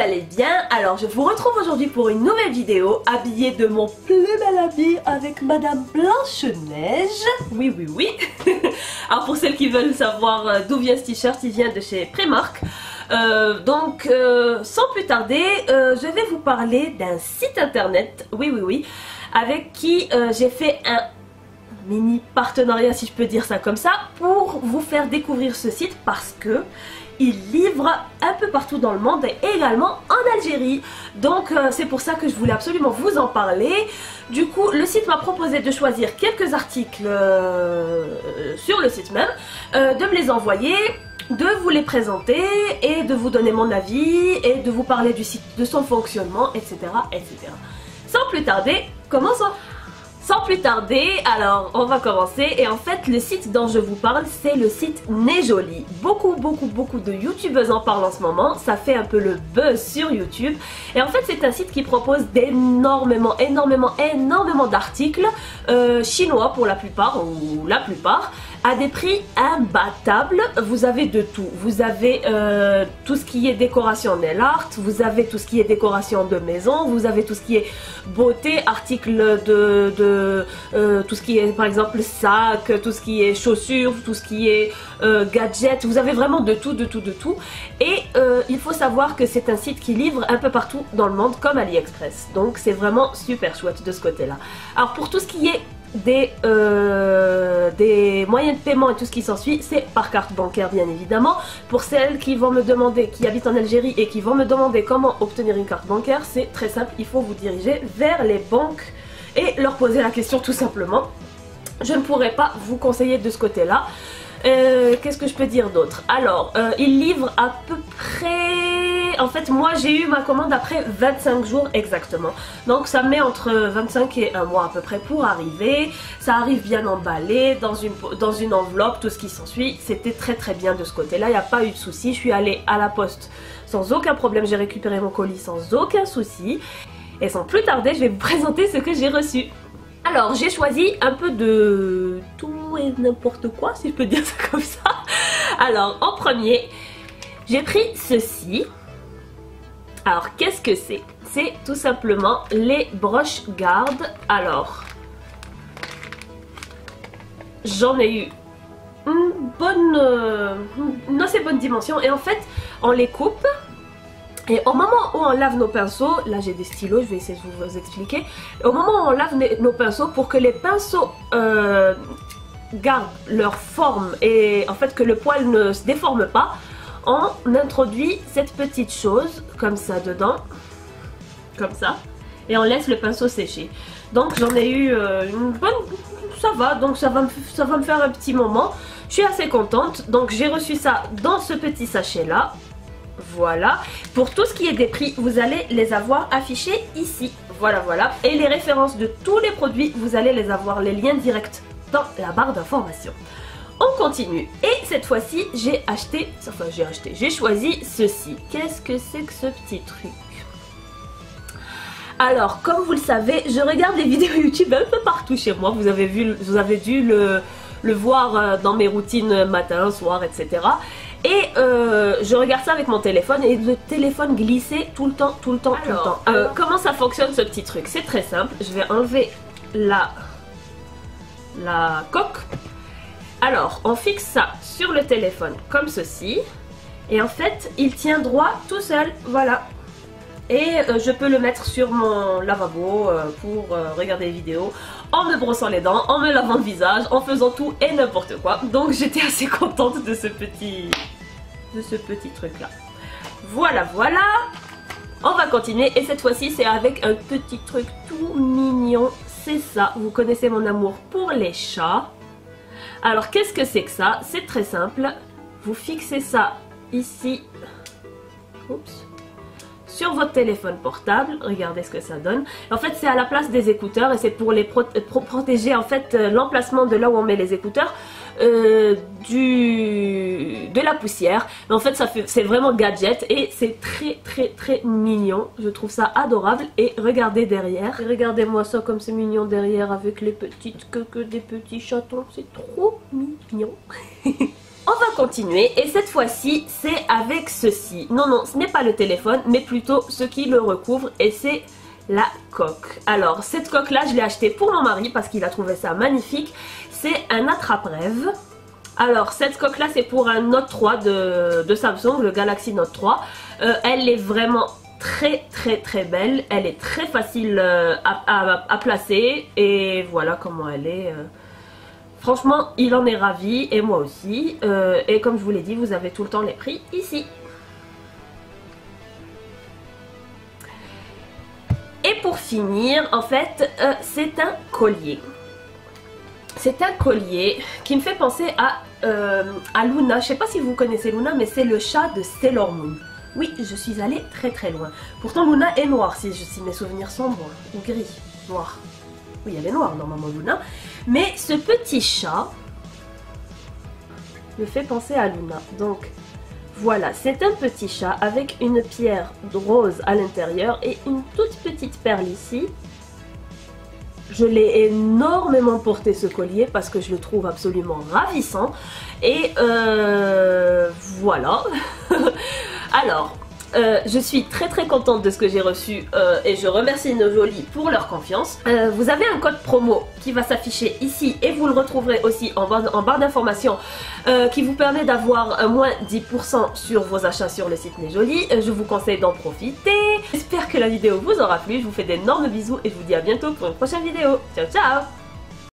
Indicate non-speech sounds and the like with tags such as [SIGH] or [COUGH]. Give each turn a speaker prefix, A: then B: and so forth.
A: allez bien. Alors je vous retrouve aujourd'hui pour une nouvelle vidéo habillée de mon plus bel habit avec Madame Blanche-Neige. Oui, oui, oui. [LAUGHS] Alors pour celles qui veulent savoir euh, d'où vient ce t-shirt, il vient de chez Primark. Euh, donc euh, sans plus tarder, je vais vous parler d'un site internet, oui, oui, oui, avec qui j'ai fait un mini partenariat si je peux dire ça comme ça pour vous faire découvrir ce site parce que il livre un peu partout dans le monde et également en Algérie. Donc euh, c'est pour ça que je voulais absolument vous en parler. Du coup, le site m'a proposé de choisir quelques articles euh, sur le site même, euh, de me les envoyer de vous les présenter et de vous donner mon avis et de vous parler du site, de son fonctionnement, etc. etc. Sans plus tarder, commençons sans plus tarder, alors on va commencer et en fait le site dont je vous parle c'est le site Nejoli. Beaucoup beaucoup beaucoup de youtubeuses en parlent en ce moment, ça fait un peu le buzz sur YouTube et en fait c'est un site qui propose d'énormément énormément énormément d'articles euh, chinois pour la plupart ou la plupart à des prix imbattables. Vous avez de tout. Vous avez euh, tout ce qui est décoration nail art, vous avez tout ce qui est décoration de maison, vous avez tout ce qui est beauté, articles de, de euh, tout ce qui est par exemple sac, tout ce qui est chaussures, tout ce qui est euh, gadgets. Vous avez vraiment de tout, de tout, de tout. Et il faut savoir que c'est un site qui livre un peu partout dans le monde comme AliExpress. Donc c'est vraiment super chouette de ce côté-là. Alors pour tout ce qui est des, euh, des moyens de paiement et tout ce qui s'ensuit, c'est par carte bancaire bien évidemment. Pour celles qui vont me demander, qui habitent en Algérie et qui vont me demander comment obtenir une carte bancaire, c'est très simple, il faut vous diriger vers les banques et leur poser la question tout simplement. Je ne pourrais pas vous conseiller de ce côté-là. Euh, qu'est-ce que je peux dire d'autre? Alors, euh, il livre à peu près... En fait, moi j'ai eu ma commande après 25 jours exactement. Donc ça met entre 25 et un mois à peu près pour arriver. Ça arrive bien emballé, dans une, dans une enveloppe, tout ce qui s'ensuit. C'était très très bien de ce côté-là, il n'y a pas eu de souci. Je suis allée à la poste sans aucun problème, j'ai récupéré mon colis sans aucun souci. Et sans plus tarder, je vais vous présenter ce que j'ai reçu. Alors, j'ai choisi un peu de tout et n'importe quoi, si je peux dire ça [LAUGHS] comme ça. Alors, en premier, j'ai pris ceci. Alors, qu'est-ce que c'est? C'est tout simplement les broches garde. Alors, j'en ai eu une bonne, euh, une assez bonne dimension. Et en fait, on les coupe et au moment où on lave nos pinceaux, là j'ai des stylos, je vais essayer de vous expliquer. Au moment où on lave nos pinceaux, pour que les pinceaux euh, gardent leur forme et en fait que le poil ne se déforme pas, on introduit cette petite chose comme ça dedans, comme ça, et on laisse le pinceau sécher. Donc j'en ai eu euh, une bonne... ça va, donc ça va, me, ça va me faire un petit moment. Je suis assez contente, donc j'ai reçu ça dans ce petit sachet là. Voilà. Pour tout ce qui est des prix, vous allez les avoir affichés ici. Voilà, voilà. Et les références de tous les produits, vous allez les avoir, les liens directs dans la barre d'information. On continue. Et cette fois-ci, j'ai acheté, enfin j'ai acheté, j'ai choisi ceci. Qu'est-ce que c'est que ce petit truc? Alors, comme vous le savez, je regarde les [LAUGHS] vidéos YouTube un peu partout chez moi. Vous avez, vu, vous avez dû le, voir euh, dans mes routines matin, soir, etc. Et euh, je regarde ça avec mon téléphone et le téléphone glissait tout le temps, tout le temps, tout le temps. Euh, comment ça fonctionne ce petit truc? C'est très simple. Je vais enlever la, la coque. Alors, on fixe ça sur le téléphone comme ceci. Et en fait, il tient droit tout seul. Voilà. Et euh, je peux le mettre sur mon lavabo pour regarder les vidéos en me brossant les dents, en me lavant le visage, en faisant tout et n'importe quoi. Donc j'étais assez [LAUGHS] contente de ce petit, de ce petit truc là. Voilà, voilà. On va continuer et cette fois-ci c'est avec un petit truc tout mignon. C'est ça, vous connaissez mon amour pour les chats. Alors qu'est-ce que c'est que ça? C'est très simple. Vous fixez ça ici. Oups sur votre téléphone portable. Regardez ce que ça donne. En fait, c'est à la place des écouteurs et c'est pour les protéger en fait euh, l'emplacement de là où on met les écouteurs euh, de la poussière. Mais en fait, ça fait c'est vraiment gadget et c'est très très très mignon. Je trouve ça adorable et regardez derrière. Regardez-moi ça comme c'est mignon derrière avec les petites queues des petits chatons. C'est trop mignon. [LAUGHS] on va continuer et cette fois-ci c'est avec ceci. Non, non, ce n'est pas le téléphone, mais plutôt ce qui le recouvre et c'est la coque. Alors, cette coque-là, je l'ai achetée pour mon mari parce qu'il a trouvé ça magnifique. C'est un attrape-rêve. Alors, cette coque-là, c'est pour un Note 3 de, Samsung, le Galaxy Note 3. Euh, elle est vraiment très très très belle. Elle est très facile euh, à, placer. Et voilà comment elle est. Euh. Franchement, il en est ravi et moi aussi. et comme je vous l'ai dit, vous avez tout le temps les prix ici. Et pour finir, en fait, euh, c'est un collier. C'est un collier qui me fait penser à, euh, Luna. Je sais pas si vous connaissez Luna, mais c'est le chat de Sailor Moon. Oui, je suis allée très très loin. Pourtant, Luna est noire, si, si mes souvenirs sont bons. Ou gris, noir. Oui, elle est noire normalement, Luna. Mais ce petit chat me fait penser à Luna. Donc, voilà, c'est un petit chat avec une pierre rose à l'intérieur et une toute petite perle ici. Je l'ai énormément porté ce collier parce que je le trouve absolument ravissant. Et euh, voilà. [LAUGHS] Alors, euh, je suis très très contente de ce que j'ai reçu euh, et je remercie nos pour leur confiance. Euh, vous avez un code promo qui va s'afficher ici et vous le retrouverez aussi en barre, en barre d'informations qui vous permet d'avoir moins 10% sur vos achats sur le site Nejoli. je vous conseille d'en profiter. J'espère que la vidéo vous aura plu. Je vous fais d'énormes bisous et je vous dis à bientôt pour une prochaine vidéo. Ciao ciao